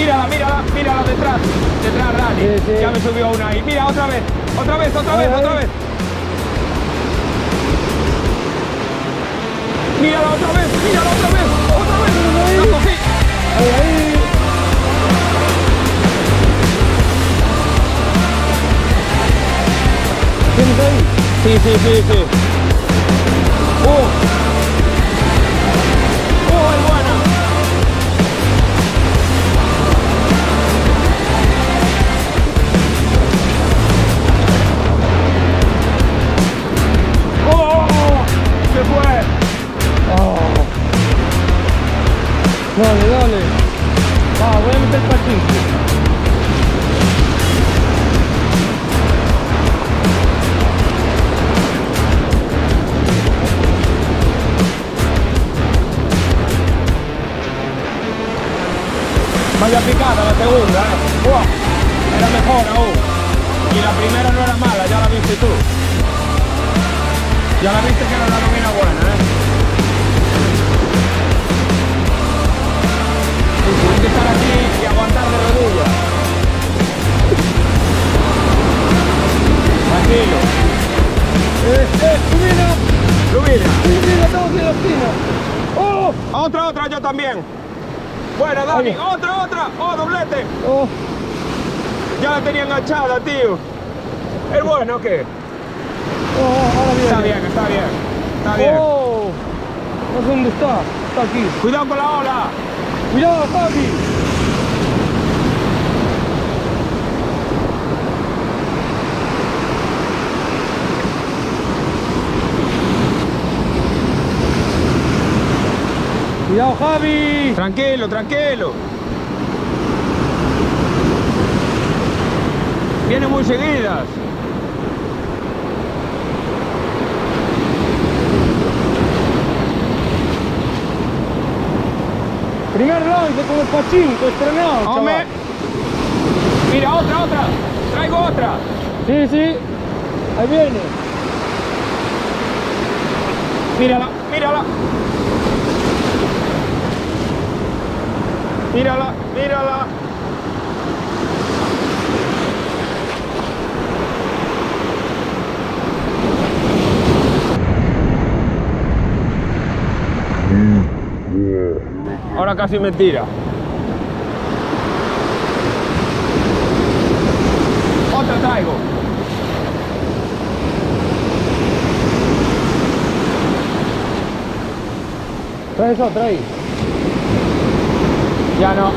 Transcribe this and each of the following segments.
Mírala, mírala, mírala detrás, detrás Rani. Sí, sí. Ya me subió una ahí. Mira, otra vez, otra vez, otra vez, otra vez. Mírala otra vez, mírala otra vez, otra vez. La cogí. Sí, sí, sí, sí. ¡Uh! ¡Uh, es Dale, dale. Va, voy a meter patín. Vaya picada la segunda, ¿eh? Era mejor aún. Y la primera no era mala, ya la viste tú. Ya la viste que era una nómina buena, ¿eh? Que estar aquí y aguantar de rodillas. Tranquilo. Eh, eh, subida. Subida. Subida, estamos en la esquina. Oh, Otra, otra, yo también. Buena, Dani. Oye. Otra, otra. Oh, doblete. oh. Ya la tenía enganchada, tío. ¿Es bueno o qué? Oh, ahora viene. Está bien, está bien. Está bien. Oh. Dónde está. Está aquí. Cuidado con la ola. Cuidado, Javi. Cuidado, Javi. Tranquilo, tranquilo. Vienen muy seguidas. Primer lance con el pachinko estrenado, Hombre. chaval. Mira, otra, otra. Traigo otra. Sí, sí. Ahí viene. Mírala, mírala. Mírala, mírala. Ahora casi me tira. Otra traigo. Traes otra. Ya no.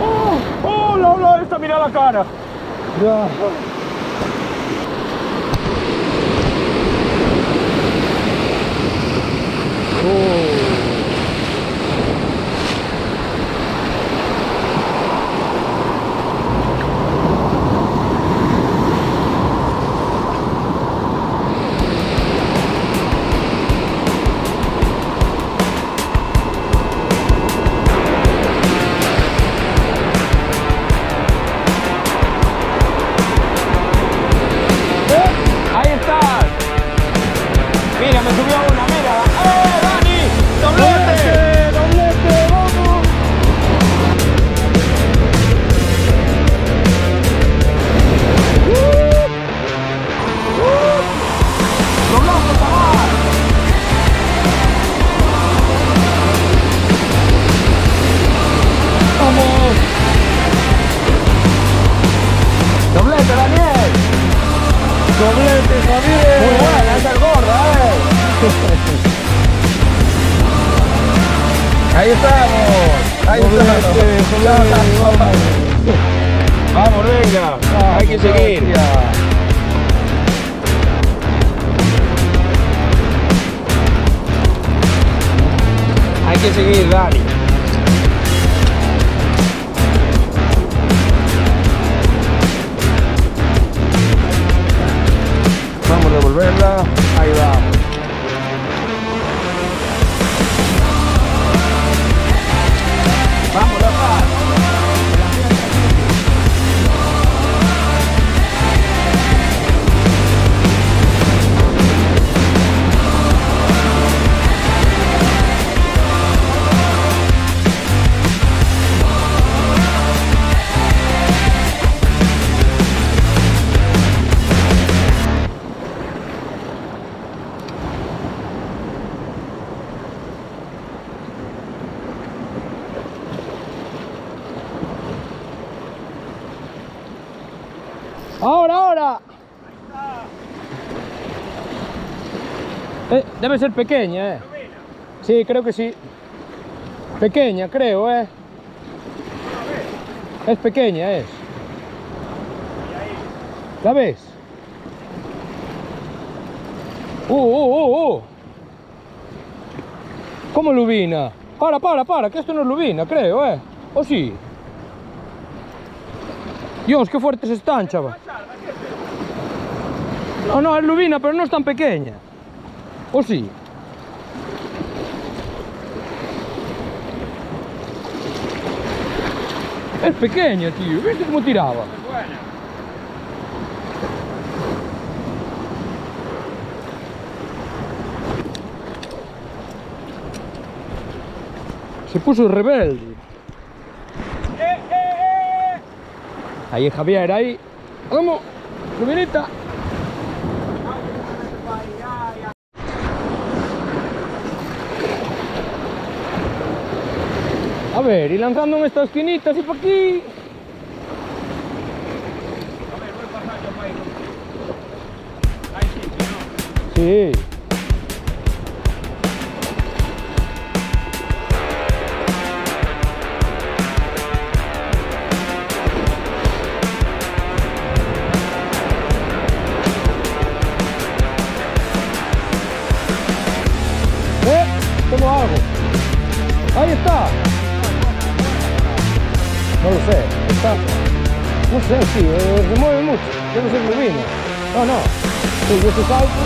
¡Oh! ¡Oh! ¡La esta! ¡Mira la cara! Ya. Mira, me subió una, mira. Ahí estamos. Ahí estamos. vamos. Vamos, venga. Hay que seguir. Hostia. Hay que seguir, Dani. Vamos a devolverla. Ahí va. Ahora, ahora. Eh, debe ser pequeña, eh. Sí, creo que sí. Pequeña, creo, eh. Es pequeña, es. ¿La ves? Uh, uh, uh, uh. ¿Cómo lubina? Para, para, para, que esto no es lubina, creo, eh. ¿O sí? Dios, qué fuertes están, chaval. No, no, es lubina, pero no es tan pequeña. ¿O sí? Es pequeña, tío. ¿Viste cómo tiraba? Se puso rebelde. ¡Eh, eh, eh! Ahí es Javier, ahí. Vamos, lubinita. A ver, y lanzando en esta esquinita, así para aquí. A ver, voy a pasar yo por ahí. Ahí sí, ¿no? Sí. Está. No sé, sí, eh, se mueve mucho. Debe ser lubina. No, no. Sí, este salto.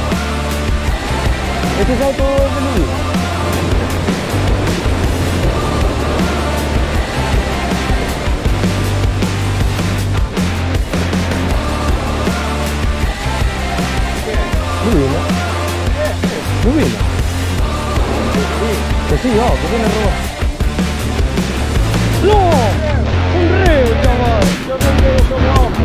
Este es de lubina. Lubina. Lubina. Que sí, oh, que tiene roba. ¡No! ¡Un reo, chaval! Yo no quiero como ojo.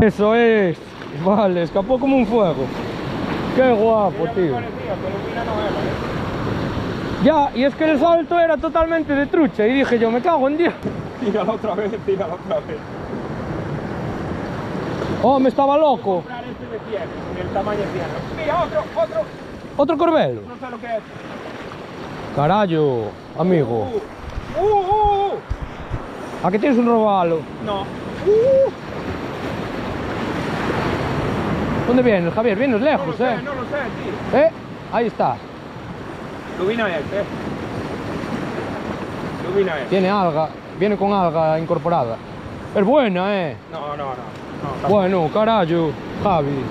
Eso es. Vale, escapó como un fuego. Qué guapo, tío. Ya, y es que el salto era totalmente de trucha y dije yo, me cago en Dios. Tírala otra vez, tírala otra vez. Oh, me estaba loco. Este de 100, el tamaño 100. Mira, otro, otro. Otro corbelo. No sé lo que es. Carallo, amigo. Uh, uh, uh, uh. ¿A qué tienes un robalo? No. ¿Dónde vienes, Javier? Vienes No lo lejos, sé, eh. no lo sé, tío. Eh, ahí está. Lubina es, eh. Lubina es. Tiene alga, viene con alga incorporada. Es buena, eh. No, no, no. no. Bueno, carallo, Javi.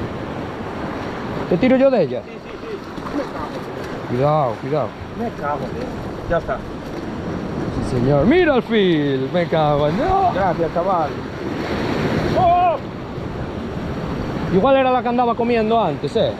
¿Te tiro yo de ella? Sí, sí, sí. Me cago. Cuidado, cuidado. Me cago, tío. Ya está. Sí, señor. Mira el fil. Me cago Dios. Gracias, chaval. Igual era la que andaba comiendo antes, ¿eh?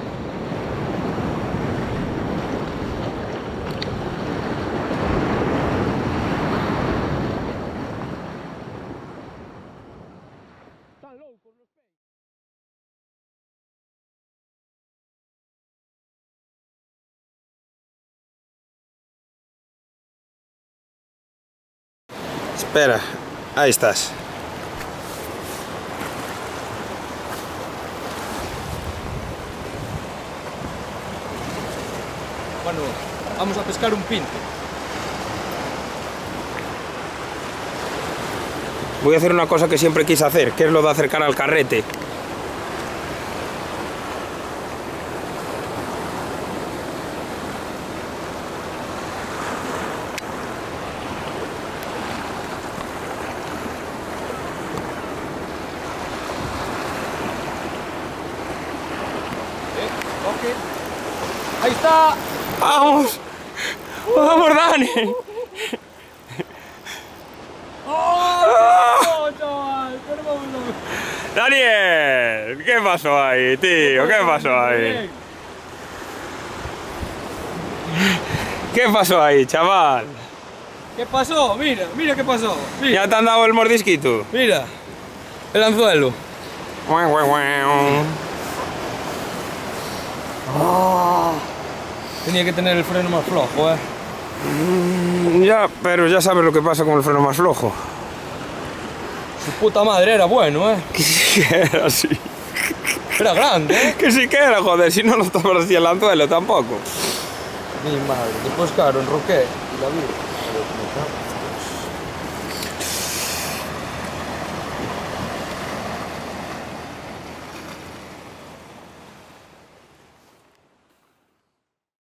Espera, ahí estás. Bueno, vamos a pescar un pinto. Voy a hacer una cosa que siempre quise hacer, que es lo de acercar al carrete. Ok. Ahí está. ¡Vamos! ¡Vamos, Dani! ¡Oh! chaval! ¡Daniel! ¿Qué pasó ahí, tío? ¿Qué pasó ahí? ¿Qué pasó ahí, chaval? ¿Qué pasó? Mira, mira qué pasó. Mira, ¿Ya te han dado el mordisquito? mira. El anzuelo. Guau. Tenía que tener el freno más flojo, eh. Mm, Ya, pero ya sabes lo que pasa con el freno más flojo. Su puta madre era bueno, eh. Que sí que era así. Era grande, eh. Que sí que era, joder, si no lo así el anzuelo tampoco. Mi madre. Después, claro, enroqué y la vi.